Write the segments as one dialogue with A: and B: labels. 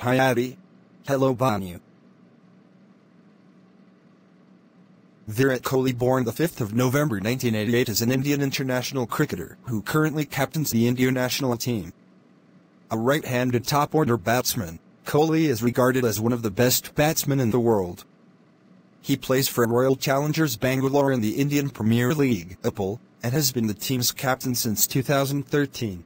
A: Hi Addy. Hello Banu. Virat Kohli born the 5th of November 1988 is an Indian international cricketer who currently captains the India national team. A right-handed top-order batsman, Kohli is regarded as one of the best batsmen in the world. He plays for Royal Challengers Bangalore in the Indian Premier League and has been the team's captain since 2013.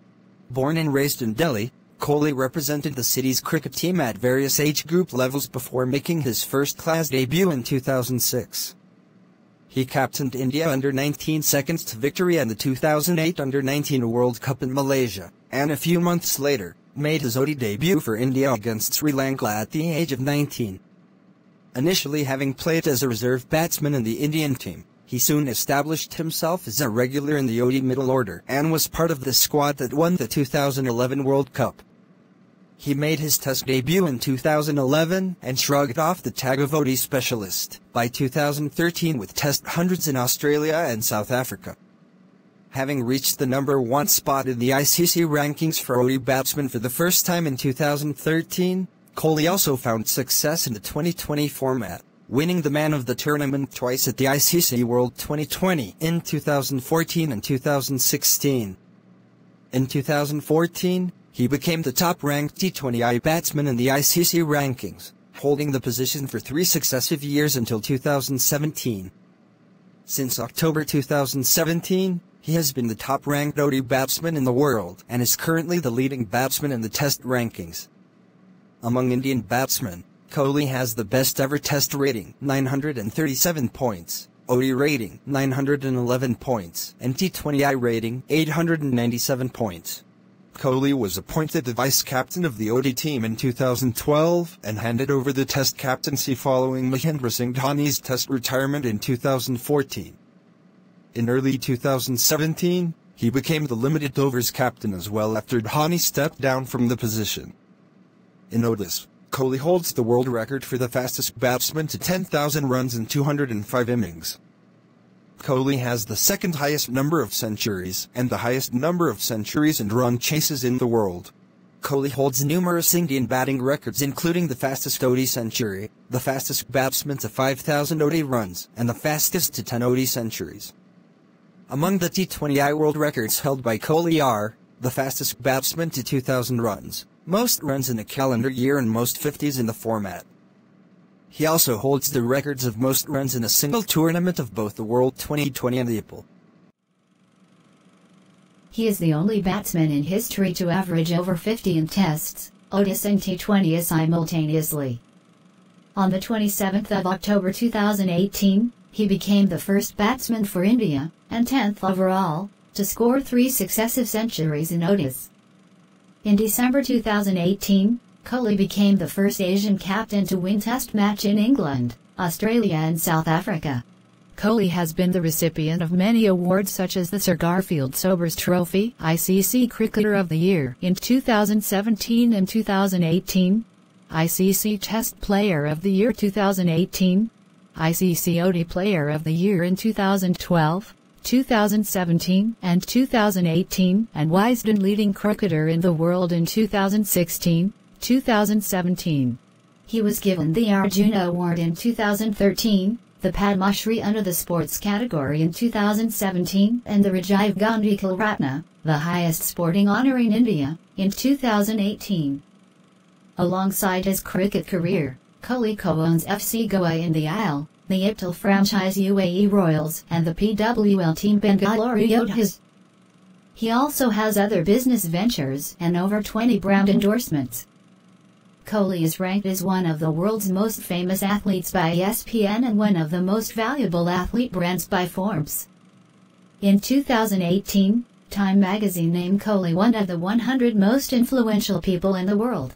A: Born and raised in Delhi, Kohli represented the city's cricket team at various age group levels before making his first-class debut in 2006. He captained India under-19 seconds to victory in the 2008 under-19 World Cup in Malaysia, and a few months later, made his ODI debut for India against Sri Lanka at the age of 19. Initially having played as a reserve batsman in the Indian team, he soon established himself as a regular in the ODI middle order and was part of the squad that won the 2011 World Cup. He made his Test debut in 2011 and shrugged off the tag of ODI specialist by 2013 with Test hundreds in Australia and South Africa. Having reached the number one spot in the ICC rankings for ODI batsmen for the first time in 2013, Kohli also found success in the 2020 format, winning the man of the tournament twice at the ICC World Twenty20 in 2014 and 2016. In 2014, he became the top-ranked T20I batsman in the ICC rankings, holding the position for three successive years until 2017. Since October 2017, he has been the top-ranked ODI batsman in the world and is currently the leading batsman in the Test rankings. Among Indian batsmen, Kohli has the best ever Test rating, 937 points, ODI rating, 911 points, and T20I rating, 897 points. Kohli was appointed the vice-captain of the ODI team in 2012 and handed over the Test captaincy following Mahendra Singh Dhoni's Test retirement in 2014. In early 2017, he became the limited overs captain as well after Dhoni stepped down from the position. In ODIs, Kohli holds the world record for the fastest batsman to 10,000 runs in 205 innings. Kohli has the second highest number of centuries and the highest number of centuries and run chases in the world. Kohli holds numerous Indian batting records including the fastest ODI century, the fastest batsman to 5,000 ODI runs, and the fastest to 10 ODI centuries. Among the T20I world records held by Kohli are, the fastest batsman to 2,000 runs, most runs in a calendar year and most 50s in the format. He also holds the records of most runs in a single tournament of both the World Twenty20 and the IPL.
B: He is the only batsman in history to average over 50 in tests, ODIs and T20s simultaneously. On the 27th of October 2018, he became the first batsman for India, and 10th overall, to score three successive centuries in ODIs. In December 2018, Kohli became the first Asian captain to win Test match in England, Australia and South Africa. Kohli has been the recipient of many awards such as the Sir Garfield Sobers Trophy, ICC Cricketer of the Year in 2017 and 2018, ICC Test Player of the Year 2018, ICC ODI Player of the Year in 2012, 2017 and 2018, and Wisden Leading Cricketer in the World in 2016, 2017. He was given the Arjuna Award in 2013, the Padma Shri under the sports category in 2017, and the Rajiv Gandhi Ratna, the highest sporting honor in India, in 2018. Alongside his cricket career, Kohli co-owns FC Goa in the Isle, the IPTL franchise UAE Royals, and the PWL team Bengaluru Yodhas. He also has other business ventures and over 20 brand endorsements. Kohli is ranked as one of the world's most famous athletes by ESPN and one of the most valuable athlete brands by Forbes. In 2018, Time magazine named Kohli one of the 100 most influential people in the world.